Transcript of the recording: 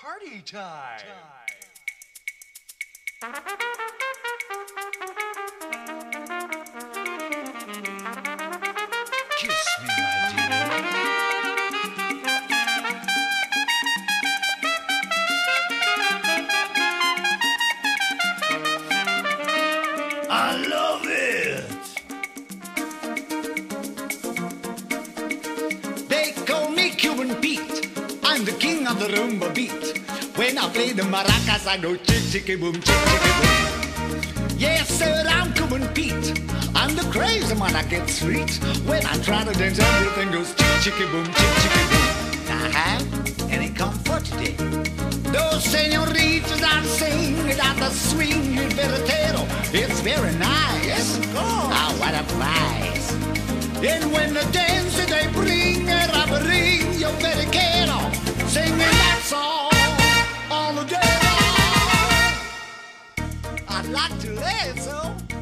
party time. Kiss me, my dear. I love it. They I'm the king of the rumba beat. When I play the maracas, I go chick chicky boom, chick chicky boom. Yes, sir, I'm Cuban Pete. I'm the crazy man, I get sweet. When I try to dance, everything goes chick chicky boom, chick chicky boom. I have any comfort today. Those senoritas are singing at the swing vertero. It's very nice. Ah, what a prize. And when the dance they bring it Like to it so.